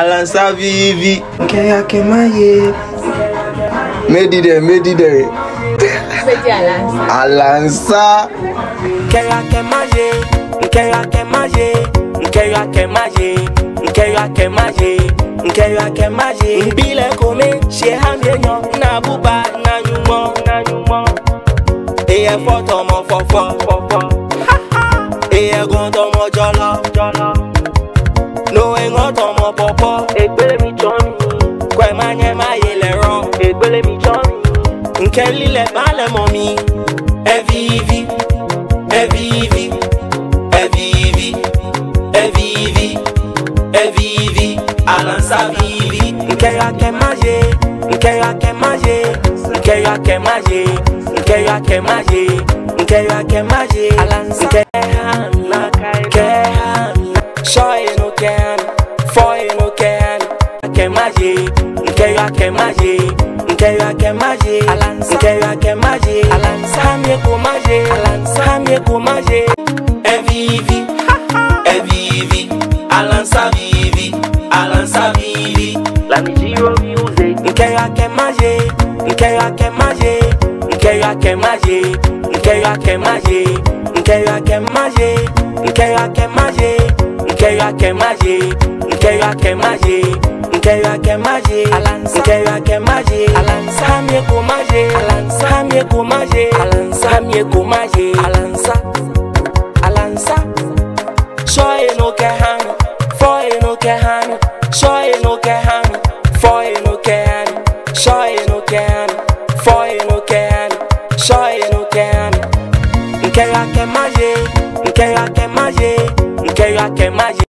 alansa vivi. nkẹyà ya í má ye. méjì dẹ méjì dẹ. méjì alansa. alansa. nkẹyà kẹ má ye nkẹyà kẹ má ye nkẹyà kẹ má ye nkẹyà kẹ má ye nkẹyà kẹ má ye. nbílẹ̀ kò mí ṣe na èèyàn náà búba náà yúmọ́ náà yúmọ́. èèyàn gonto mo fọ́fọ́ èèyàn gún tọmọ jọlọ rán tọmọ pọ̀pọ̀. ègbélé mi jọ mi. kọ ẹ máa yẹn máa yẹ lẹ rán. ègbélé mi jọ mi. nkẹ́ lílẹ̀ balẹ̀ mọ́ mi. ẹ fi ivi ẹ fi ivi ẹ fi ivi ẹ fi ivi ẹ fi ivi àlànsá fi ivi. nkẹ́ ya kẹ́ máa yẹ nkẹ́ ya kẹ́ máa yẹ nkẹ́ ya kẹ́ máa yẹ nkẹ́ ya kẹ́ máa yẹ nkẹ́ ya kẹ́ máa yẹ àlànsá. akemaye nkeyo akemaye nkeyo akemaye nkeyo akemaye hamyekumaye hamyekumaye evivi evivi alansa vivi alansa vivi lamijiro music nkeyo akemaye nkeyo akemaye nkeyo akemaye nkeyo akemaye nkeyo akemaye nkeyo akemaye nkeyo akemaye nkeyo akemaye Nkeye ake maje Nkeye Alan, maje Alansa mye kumaje Alansa mye kumaje Alansa mye kumaje Alansa Alansa Shoye no ke hanu Foye no ke hanu Shoye no ke hanu Foye no ke hanu Shoye no ke hanu Foye no ke hanu Shoye no ke hanu Nkeye ake maje Nkeye ake maje Nkeye ake maje